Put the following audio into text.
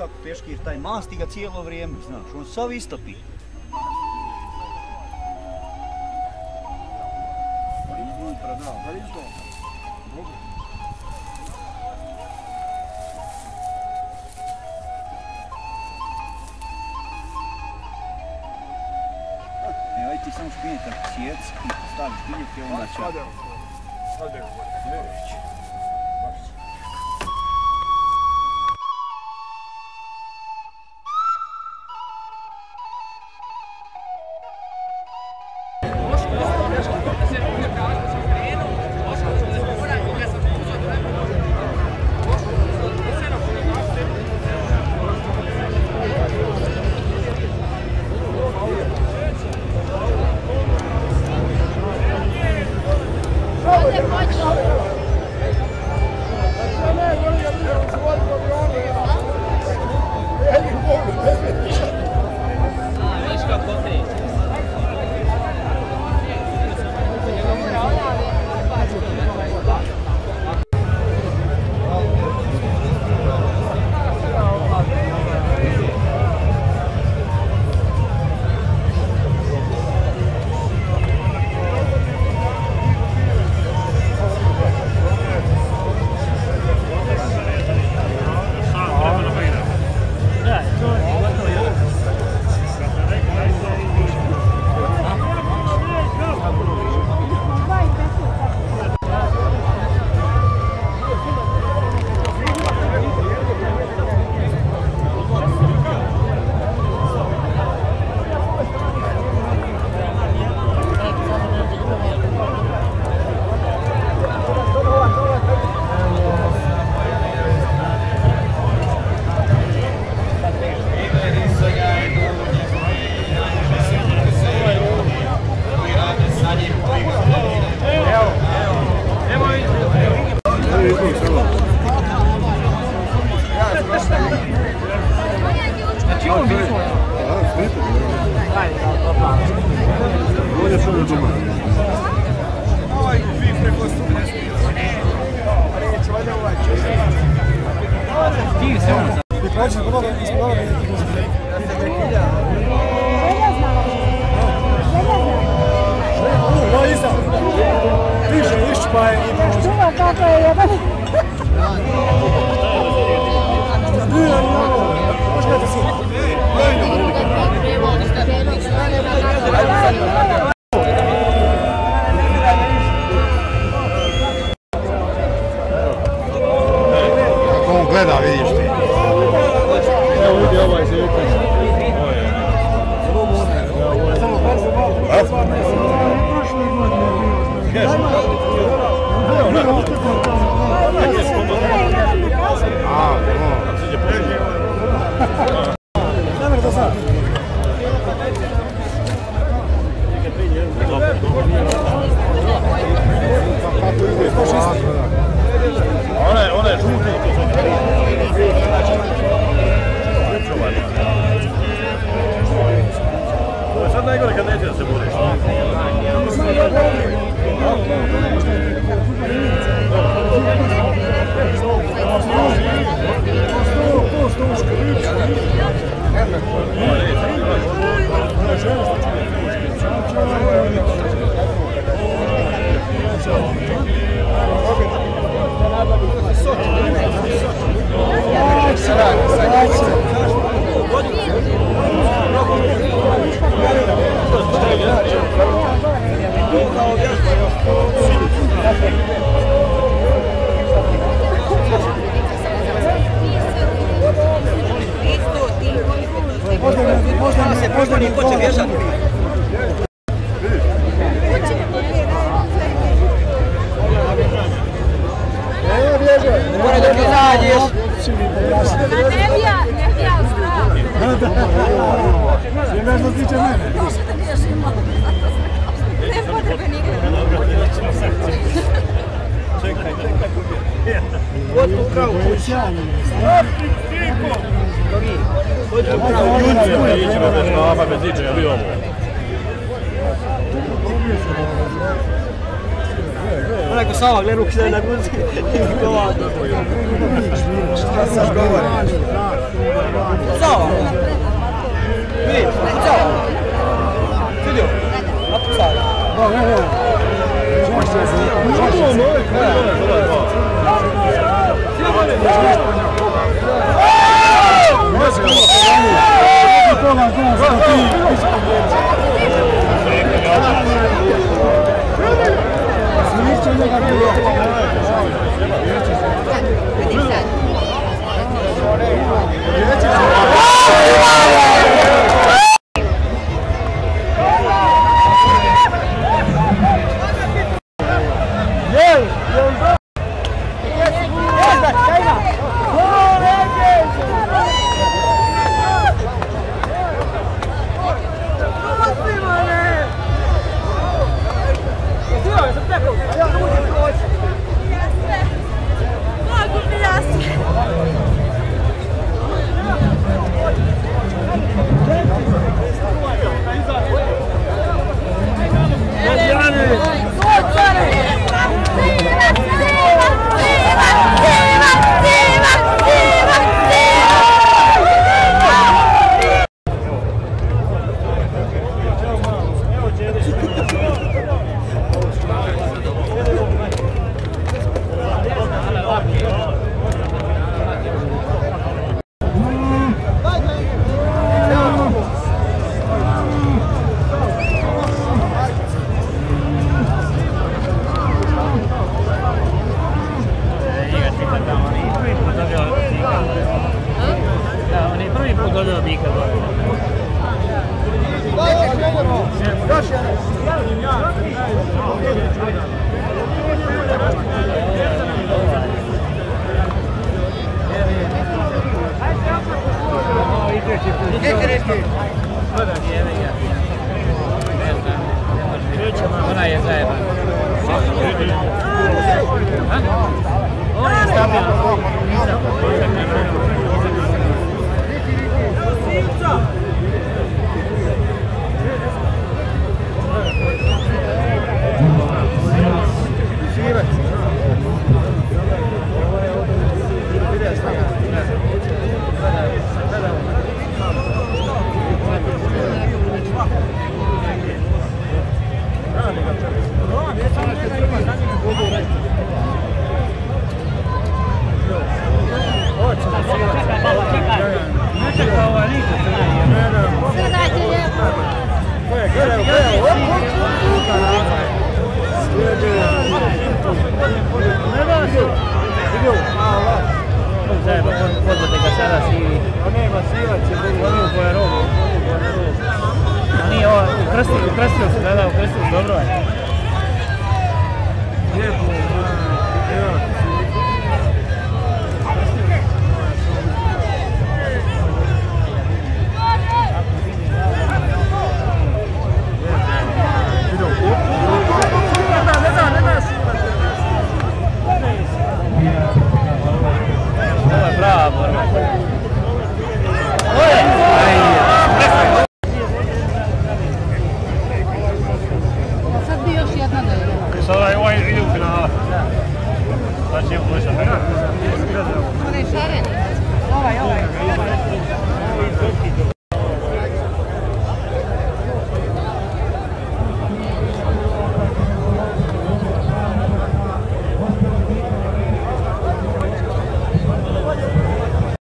kako peškir, taj masti ga cijelo vrijeme, znaš, on sav istopi. Iznutra, da. Dobro. Ti samo špinjeta sjec i staviš špinjete, onda će... Sad evo, sad evo, Ne bija, ne bija strah. Sve što tiče mene. Može da bježimo. Ne potrebe nikada. Ićemo bez kapa, bez ničega, bi ovo. Onaj ko Sava gleda ruke na guzi i kova. Šta sad govori? Sava. Vidi, Sava. Vidio. Napisali. Da, ne, ne. Možeš se zanimati. Ne, ne, ne. Može, može. Može, može. Jebe ga. Ne znam, ne može. Ona je zajeban. Ha? On je stabilan. Zajeban, pozvate pensar para un cuerpo te casar así. Nije, ovo, ukrsti, se, dobro je. Lijepo. おいおい。